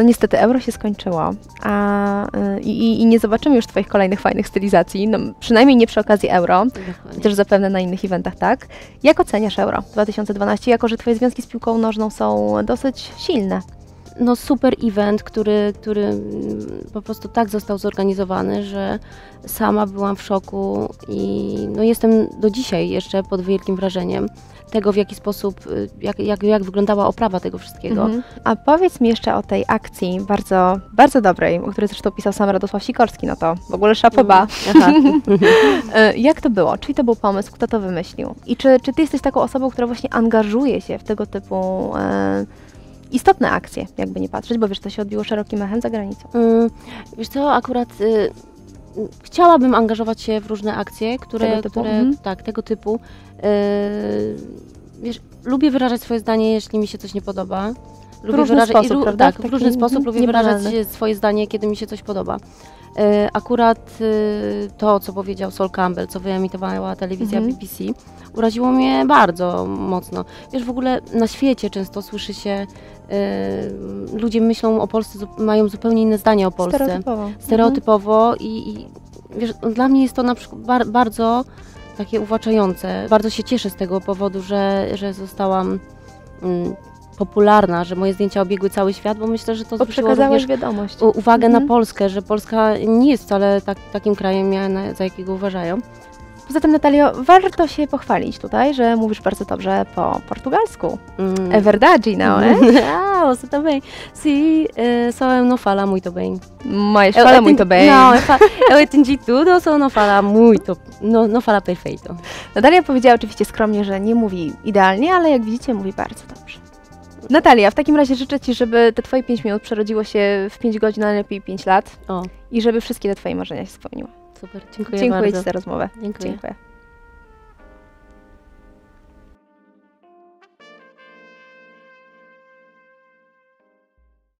No niestety euro się skończyło a, y, i, i nie zobaczymy już Twoich kolejnych fajnych stylizacji, no, przynajmniej nie przy okazji euro, Dokładnie. też zapewne na innych eventach, tak? Jak oceniasz euro 2012, jako że Twoje związki z piłką nożną są dosyć silne? No super event, który, który mm, po prostu tak został zorganizowany, że sama byłam w szoku i no jestem do dzisiaj jeszcze pod wielkim wrażeniem tego, w jaki sposób, y, jak, jak, jak wyglądała oprawa tego wszystkiego. Mhm. A powiedz mi jeszcze o tej akcji bardzo, bardzo dobrej, o której zresztą pisał sam Radosław Sikorski, no to w ogóle szapoba. Aha. E, Jak to było? Czyj to był pomysł? Kto to wymyślił? I czy, czy ty jesteś taką osobą, która właśnie angażuje się w tego typu e, istotne akcje, jakby nie patrzeć, bo wiesz, to się odbiło szerokim echem za granicą. Mm, Wiesz co, akurat y, chciałabym angażować się w różne akcje, które, Tego typu? które Mhm. tak, tego typu. Y, wiesz, lubię wyrażać swoje zdanie, jeśli mi się coś nie podoba. Lubię różny wyrażać, sposób, ru- prawda? Tak, w różny sposób lubię wyrażać swoje zdanie, kiedy mi się coś podoba. Y, Akurat y, to, co powiedział Sol Campbell, co wyemitowała telewizja Mhm. BBC, uraziło mnie bardzo mocno. Wiesz, w ogóle na świecie często słyszy się, y, ludzie myślą o Polsce, mają zupełnie inne zdanie o Polsce Stereotypowo. stereotypowo i, i wiesz, dla mnie jest to na przykład bar, bardzo takie uwłaczające. Bardzo się cieszę z tego powodu, że, że zostałam mm, popularna, że moje zdjęcia obiegły cały świat, bo myślę, że to Bo zwróciło również wiadomość. uwagę Mhm. na Polskę, że Polska nie jest wcale tak, takim krajem, za jakiego uważają. Poza tym, Natalio, warto się pochwalić tutaj, że mówisz bardzo dobrze po portugalsku. Mm. É verdade, não é? Ah, você também. Sim, eh, só eu não falo muito bem. Mas fala eu muito bem. Não, eu, entendi tudo, só não fala muito. Não, não fala perfeito. Natalia powiedziała oczywiście skromnie, że nie mówi idealnie, ale jak widzicie, mówi bardzo dobrze. Natalia, w takim razie życzę Ci, żeby te Twoje 5 minut przerodziło się w 5 godzin, a najlepiej 5 lat O, i żeby wszystkie te Twoje marzenia się spełniły. super, dziękuję, Dziękuję bardzo. Ci za rozmowę. Dziękuję. Dziękuję.